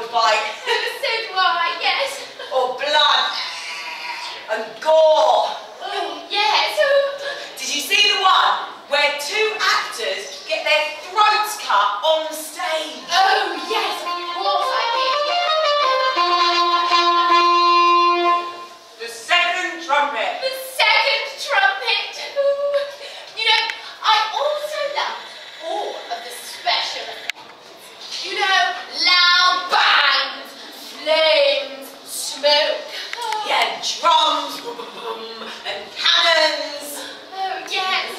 would fight. And drums and cannons. Oh, yes.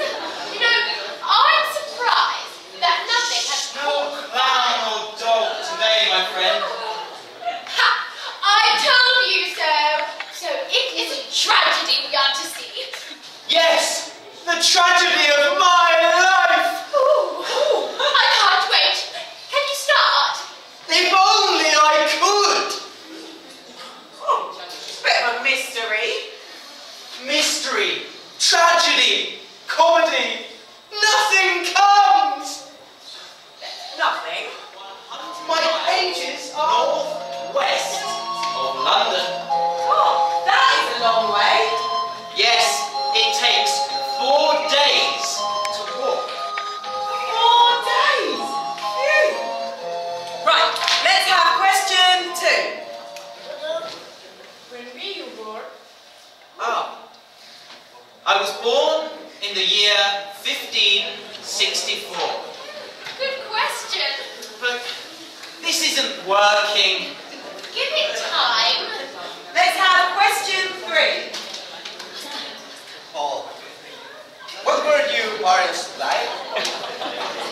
You know, I'm surprised that nothing has No clown or dog today, my friend. Ha! I told you so. So it is a tragedy we are to see. Yes, the tragedy of tragedy, comedy, nothing comes. Nothing. My pages are northwest of London. Oh, that is a long way. Yes, it takes four days to walk. Four days. Phew. Right, let's have question two. When were you born? Ah, I was born in the year 1564. Good question. But this isn't working. Give it time. Let's have question three. Paul, what were you parents like?